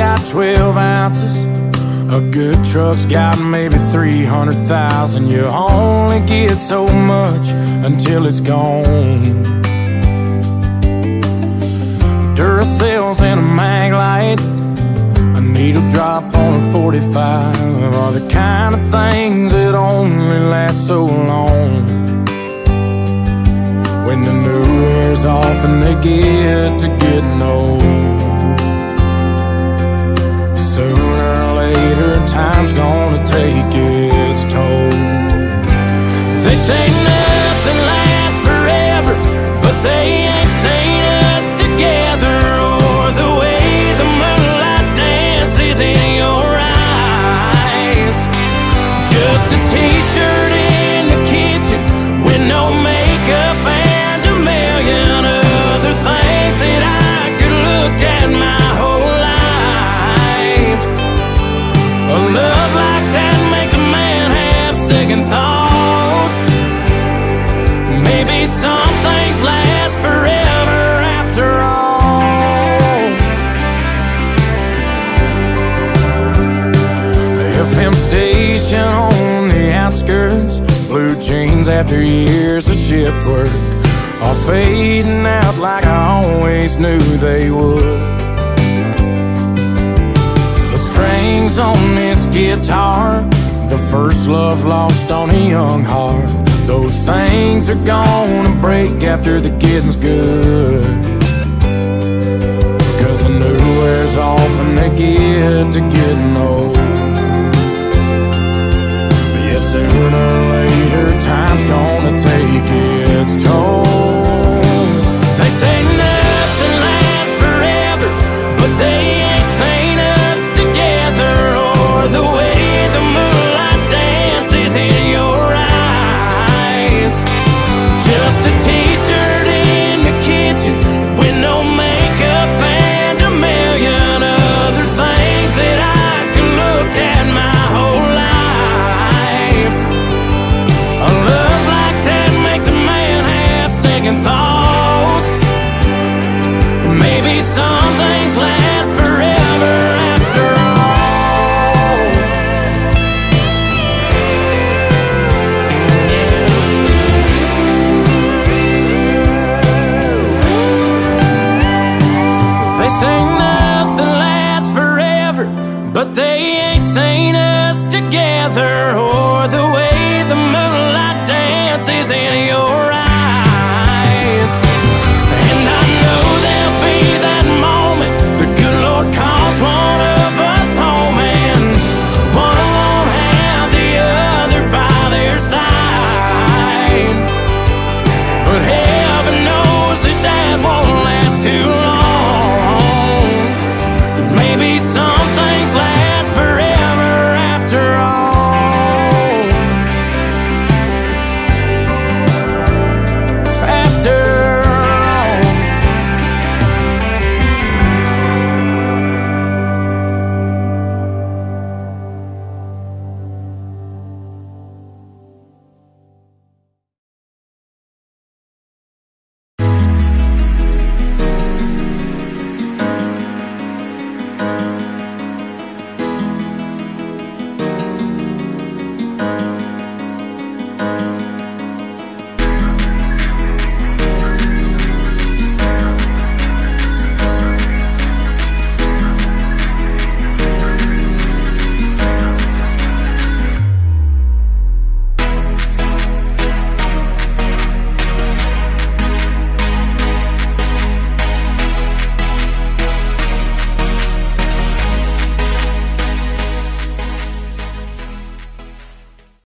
about 12 ounces. A good truck's got maybe 300,000. You only get so much until it's gone. Duracells and a Maglite, a needle drop on a 45 are the kind of things that only last so long. When the new wears off and they get to getting old. Blue jeans after years of shift work are fading out like I always knew they would. The strings on this guitar, the first love lost on a young heart. Those things are gonna break after the getting's good. Cause the new wears off and they get to getting old. Time's gonna take its toll. But they ain't seen us together